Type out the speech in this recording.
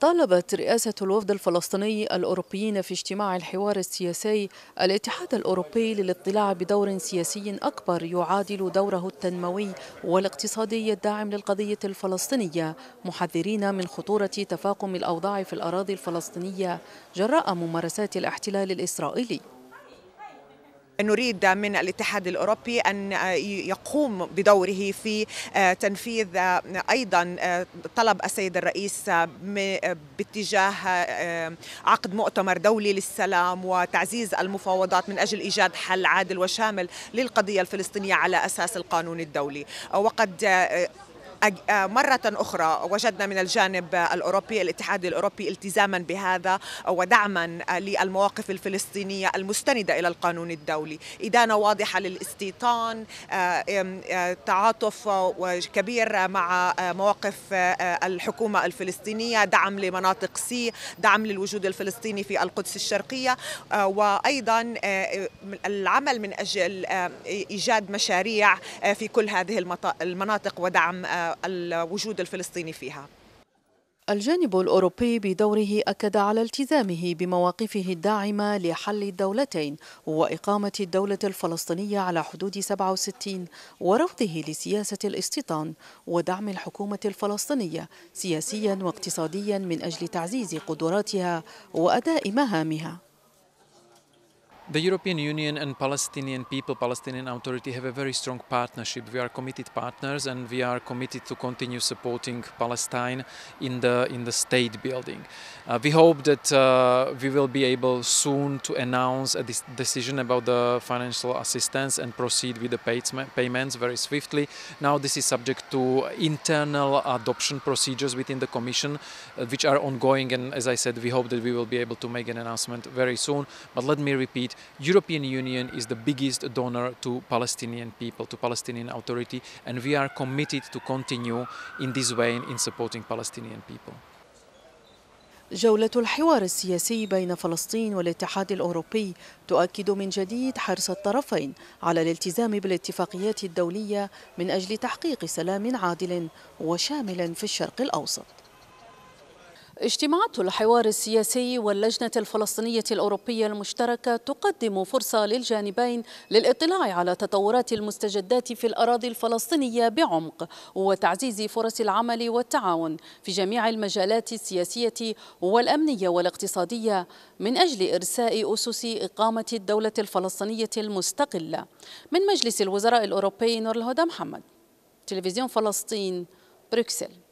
طالبت رئاسة الوفد الفلسطيني الأوروبيين في اجتماع الحوار السياسي الاتحاد الأوروبي للاطلاع بدور سياسي أكبر يعادل دوره التنموي والاقتصادي الداعم للقضية الفلسطينية محذرين من خطورة تفاقم الأوضاع في الأراضي الفلسطينية جراء ممارسات الاحتلال الإسرائيلي. نريد من الاتحاد الأوروبي أن يقوم بدوره في تنفيذ أيضا طلب السيد الرئيس باتجاه عقد مؤتمر دولي للسلام وتعزيز المفاوضات من أجل إيجاد حل عادل وشامل للقضية الفلسطينية على أساس القانون الدولي. وقد آه، مرة أخرى وجدنا من الجانب الأوروبي الاتحاد الأوروبي التزاما بهذا ودعما للمواقف الفلسطينية المستندة إلى القانون الدولي. إدانة واضحة للاستيطان آه، آه، تعاطف كبير مع مواقف الحكومة الفلسطينية دعم لمناطق سي دعم للوجود الفلسطيني في القدس الشرقية وأيضا العمل من أجل إيجاد مشاريع في كل هذه المناطق ودعم الوجود الفلسطيني فيها. الجانب الأوروبي بدوره أكد على التزامه بمواقفه الداعمة لحل الدولتين وإقامة الدولة الفلسطينية على حدود 67 ورفضه لسياسة الاستيطان ودعم الحكومة الفلسطينية سياسيا واقتصاديا من أجل تعزيز قدراتها وأداء مهامها. The European Union and Palestinian people, Palestinian Authority have a very strong partnership. We are committed partners and we are committed to continue supporting Palestine in the, in the state building. Uh, we hope that uh, we will be able soon to announce a decision about the financial assistance and proceed with the payments very swiftly. Now this is subject to internal adoption procedures within the Commission uh, which are ongoing and as I said we hope that we will be able to make an announcement very soon. But let me repeat, European Union is the biggest donor to Palestinian people, to Palestinian Authority, and we are committed to continue in this way in supporting Palestinian people. جولة الحوار السياسي بين فلسطين والاتحاد الأوروبي تؤكد من جديد حرص الطرفين على الالتزام بالاتفاقيات الدولية من أجل تحقيق سلام عادل وشامل في الشرق الأوسط اجتماعات الحوار السياسي واللجنة الفلسطينية الأوروبية المشتركة تقدم فرصة للجانبين للاطلاع على تطورات المستجدات في الأراضي الفلسطينية بعمق وتعزيز فرص العمل والتعاون في جميع المجالات السياسية والأمنية والاقتصادية من أجل إرساء أسس إقامة الدولة الفلسطينية المستقلة. من مجلس الوزراء الأوروبي نور الهدى محمد. تلفزيون فلسطين بروكسل.